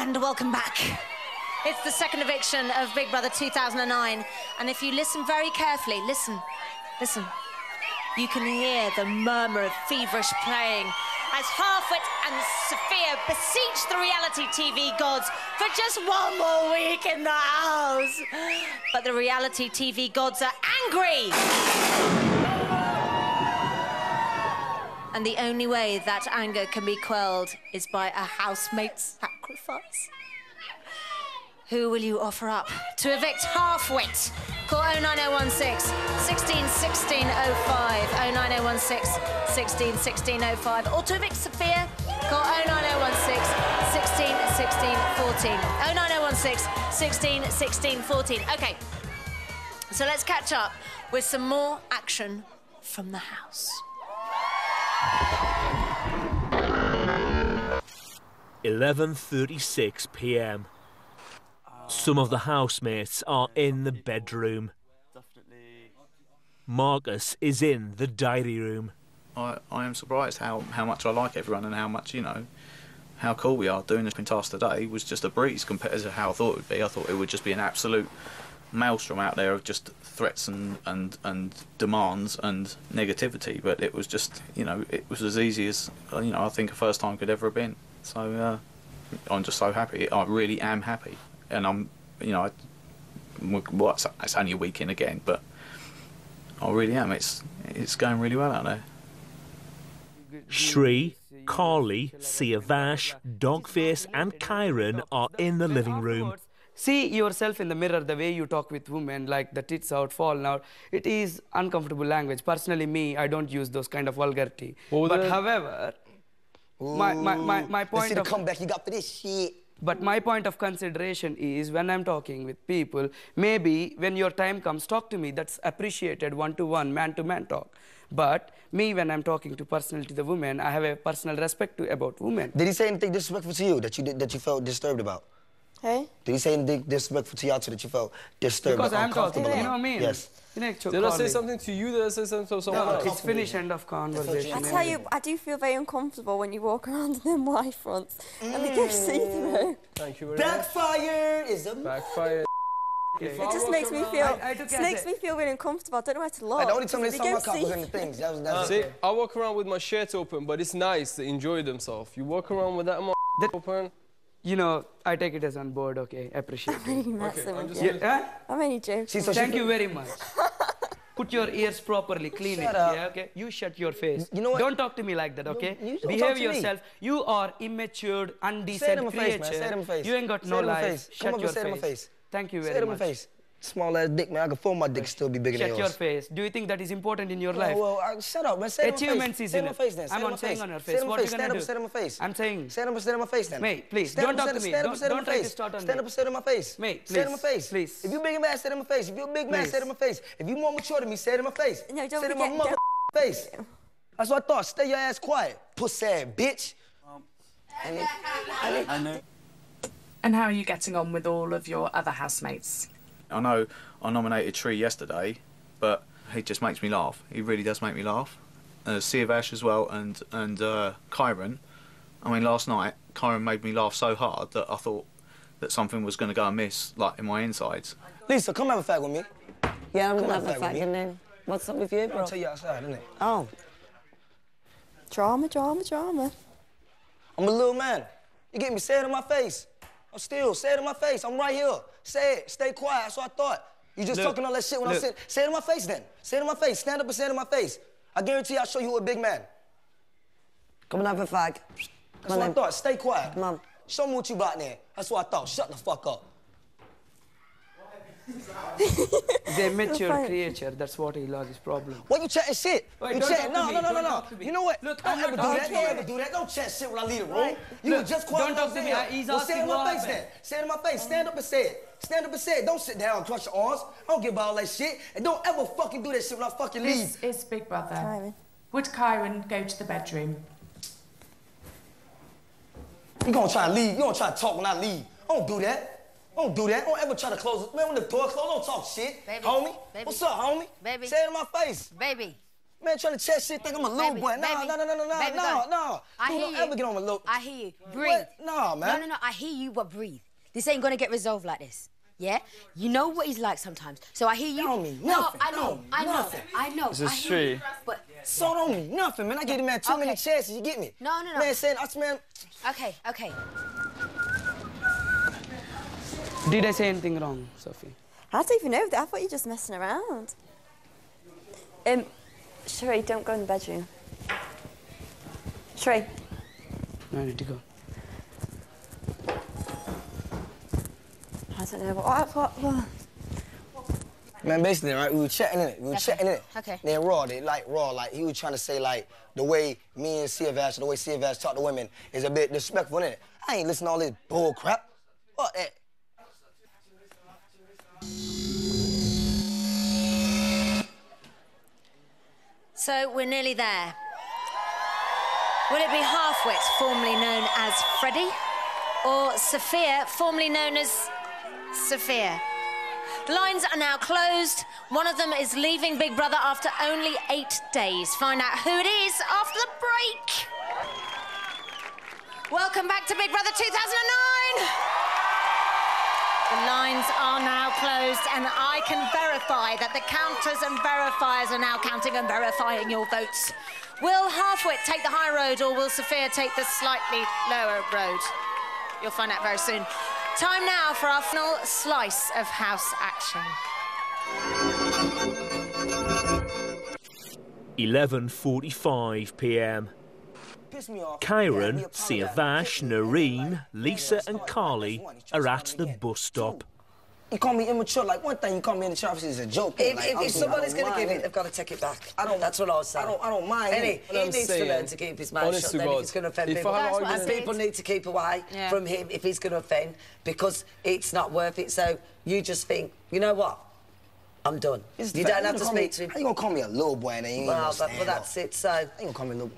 and welcome back. It's the second eviction of Big Brother 2009, and if you listen very carefully, listen, listen, you can hear the murmur of feverish playing as Halfwit and Sophia beseech the reality TV gods for just one more week in the house. But the reality TV gods are angry. And the only way that anger can be quelled is by a housemate's sacrifice. Who will you offer up to evict Halfwit? Call 09016 16 16 05, 09016 16 16 05, or to evict Sophia, call 09016 16 16 14, 09016 16 16 14. Okay, so let's catch up with some more action from the house. 11:36 p.m. Some of the housemates are in the bedroom. Marcus is in the diary room. I, I am surprised how, how much I like everyone and how much, you know, how cool we are. Doing this task today was just a breeze compared to how I thought it would be. I thought it would just be an absolute maelstrom out there of just threats and, and, and demands and negativity, but it was just, you know, it was as easy as, you know, I think a first time could ever have been. So uh, I'm just so happy. I really am happy. And I'm, you know, I, well, it's, it's only a week in again, but I really am. It's, it's going really well out there. Sree, Carly, Siavash, Dogface, and Kyron are in the living room. See yourself in the mirror, the way you talk with women, like the tits out, fall out. It is uncomfortable language. Personally, me, I don't use those kind of vulgarity. Well, but then- however, my, my, my, my point see the of you got for this shit. but my point of consideration is when I'm talking with people, maybe when your time comes, talk to me. That's appreciated one to one, man to man talk. But me, when I'm talking to personally to the women, I have a personal respect to about women. Did he say anything disrespectful to you that you did, that you felt disturbed about? Hey? Did he say anything disrespectful to y'all too that you felt disturbed Because I'm talking, uncomfortable you know what I mean? Yes. Did I say something to you? Did I say something to someone No, else? it's finished, end of conversation. I tell you, I do feel very uncomfortable when you walk around in them Y fronts and they go see mm. through. Thank you very much. Backfire is a Backfire. It It just makes me feel. I- I took it makes a- me feel really uncomfortable. I don't know where to look. Like, the only time they because saw my go cock was in the things. That was, that uh, was See, it. I walk around with my shirt open, but it's nice to enjoy themselves. You walk around with that That- open. You know, I take it as on board, okay? Appreciate it. Really messing I'm just. Yeah? I'm only joking. See, so Thank you very much. Put your ears properly, clean Shut it. up. Yeah, okay? You shut your face. You know what? Don't talk to me like that, okay? you don't Behave talk to me. yourself. You are immature, Say it undecent in my creature. face, man. Say it in my face. You ain't got Say no it in my life. face. Shut Come over, your say it in my face. face. Thank you Say very it in my much. face. Small ass dick, man. I can feel my dick still be bigger Shut than your face. Do you think that is important in your life? Oh, well, uh, shut up, man. Say my face. Achievements is Say it in in my it. face then. Say I'm on my saying face. on your face. in my What you gonna Stand up, do? stand in my face. I'm saying. Stand up and stand in my face then. Mate, please, Stand don't up, talk to me. Stand up Don't- and stand in don't my try to face. start on Stand up and stand in my face. Mate, Please. Stand in my face. please. If you big man, stand in my face. If you a big man, stand in my face. If you more mature than me, stand in my face. No, don't Stand in my mother face. That's what I thought. Stay your ass quiet, pussy ass bitch. I need, I need, I know. And how are you getting on with all of your other housemates? I know I nominated Tree yesterday, but he just makes me laugh. He really does make me laugh. Uh, Ash as well and and uh, Kyron. I mean, last night Kyron made me laugh so hard that I thought that something was going to go amiss, like in my insides. Lisa, come have a fag with me. Yeah, I'm gonna on, have a fag with me. fag and then what's up with you, bro? I'll tell you outside, isn't it? Oh, Drama, drama, drama. I'm a little man. You get me? Say it in my face. I'm still. Say it in my face. I'm right here. Say it. Stay quiet. That's what I thought. You just Look, talking all that shit when I'm sitting. Say it in my face then. Say it in my face. Stand up and say it in my face. I guarantee I'll show you a big man. come and have a fag. That's Come what on I then. thought. Stay quiet. Come on. Show me what you got there. That's what I thought. Shut the fuck up. He's a mature fine. creature. That's what he lost his problem. What you chatting shit? Wait, you don't chatting? No, no, no, no, no. talk to me. You know what? Look, don't I'm ever do that. Don't ever do that. Don't chat shit when I leave the room. You Look, just quiet don't talk to in me. here. He's Well, say it asking in my what face then. happened. Say it in my face. Stand up and say it. Stand up and say it. Don't sit down and cross your arms. I don't give about all that shit. And don't ever fucking do that shit when I fucking leave. This is Big Brother. Kyron. Would Kyron go to the bedroom? You gonna try to leave. You gonna try to talk when I leave. I Don't do that. Don't do that. Don't ever try to close it. Man, when the door closed, don't talk shit. Baby, Homie. baby, What's up, homie? baby. Say it in my face. Baby, Man, trying to chat shit, think I'm a little Baby, boy. No, baby, no, no, no, no, no, baby no, no. I Don't hear you. ever get on my little. I hear you. Breathe. What? Nah, man. No, no, no. I hear you, but breathe. This ain't gonna get resolved like this. Yeah? You know what he's like sometimes. So I hear you. Don't mean no, nothing. I know. Don't I know. nothing. I know. This is I hear you. true. But So don't mean nothing, man. I gave the man too many chances. You get me? No, no, no. Man, saying, I man, okay, okay. Did I say anything wrong, Sophie? I don't even know. I thought you were just messing around. Um, Sree, don't go in the bedroom. Sree. No, I need to go. I don't know. What, what, what? Man, basically, right, we were chatting in it. We were Okay. chatting in it. Okay. Then Raw, they like Raw, like he was trying to say like the way me and Siavash, the way Siavash talk to women is a bit disrespectful, innit? I ain't listening to all this bull crap. Fuck that. So we're nearly there. Will it be Halfwit, formerly known as Freddie, or Sophia, formerly known as Sophia? The lines are now closed. One of them is leaving Big Brother after only eight days. Find out who it is after the break. Welcome back to Big Brother 2009. The lines are now closed, and I can verify that the counters and verifiers are now counting and verifying your votes. Will Halfwit take the high road, or will Sophia take the slightly lower road? You'll find out very soon. Time now for our final slice of house action. 11:45 p.m. Piss me off. Kyron, Yeah, we Sia apologize. Vash, Noirin, Lisa, and Carly are at the bus stop. You call me immature. Like one thing, you call me immature obviously is a joke. If, like, if, I'm if somebody's going to give it, they've got to take it back. I don't- That's what I'll say. I don't- I don't mind And he, it. he I'm needs to learn to keep his mouth shut. to Then if he's going to offend if people, I and people need to keep away Yeah. from him if he's going to offend because it's not worth it. So you just think, you know what? I'm done. It's You don't have to speak me- to him. How you gonna call me a little boy and then you ain't Well, gonna but, stand but that's it. So you gonna call me a little boy?